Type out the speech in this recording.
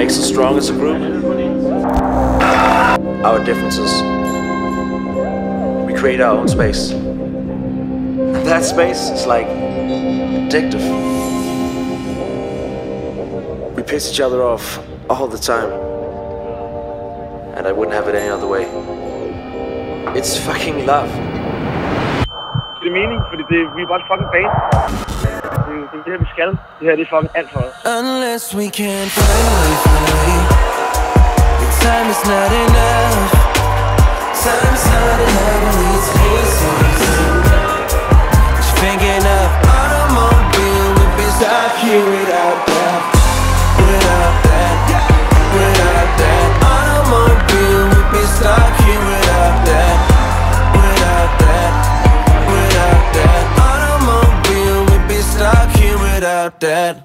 makes us strong as a group? Our differences. We create our own space. And that space is like addictive. We piss each other off all the time. And I wouldn't have it any other way. It's fucking love. Det er mening, fordi det, vi er bare et fucking band. Det er er her, vi skal. Det her det er fucking alt for os. Unless we can a way. Your time is not enough. Time is not enough, and it's hasten. Just thinking of automobile, we'd be stuck here without that.